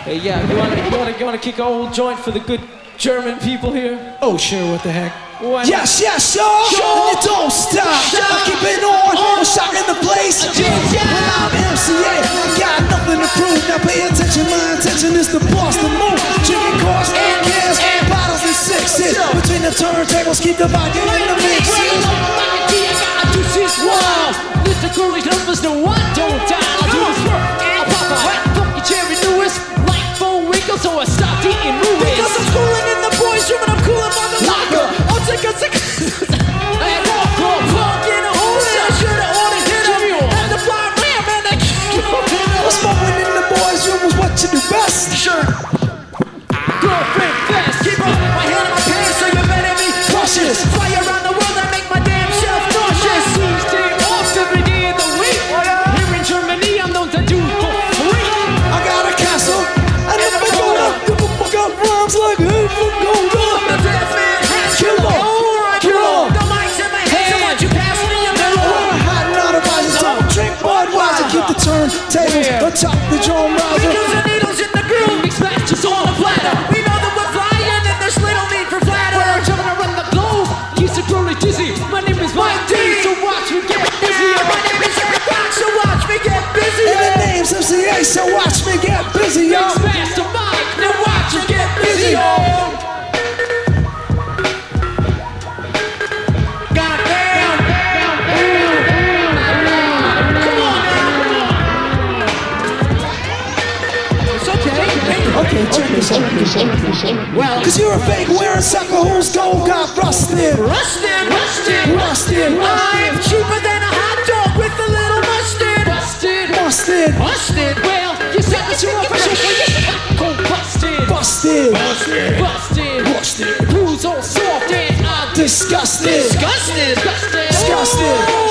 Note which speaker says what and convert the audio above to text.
Speaker 1: Hey, yeah, you wanna, you wanna, you wanna kick a old joint for the good German people here?
Speaker 2: Oh, sure, what the heck?
Speaker 1: Why not?
Speaker 2: Yes, yes, sure. And you don't stop. I keep it on. Uh-huh. I'm shocking the place. When I'm MCA, I got nothing to prove. Now pay attention, my intention is to bust the move. Drinking cars and cans, and bottles and sixes. Between the turntables, keep the volume in the mix.
Speaker 1: Mr. Curly's numbers, no one don't die. I'll do this Yeah.
Speaker 2: atop the drum riser.
Speaker 1: And needles in the groove. Mix matches on the platter.
Speaker 2: We know that we're flying and there's little need for flatter.
Speaker 1: We're to run the globe. Keeps the Crowley dizzy. My name is Mike D. So watch me get busy.
Speaker 2: My name is Ad-Rock, so watch me get busy. And the name's MCA, so watch
Speaker 1: Okay,
Speaker 2: check this out. Well, cause you're a fake wearing sucker whose gold got rusted.
Speaker 1: Rusted, rusted,
Speaker 2: Rusted. I'm cheaper than a hot dog with a little mustard.
Speaker 1: busted,
Speaker 2: Busted.
Speaker 1: busted. Well, you said that you're and Go busted,
Speaker 2: Busted.
Speaker 1: busted,
Speaker 2: Busted.
Speaker 1: Who's all soft and I'm
Speaker 2: Disgusted.
Speaker 1: disgusted, disgusted,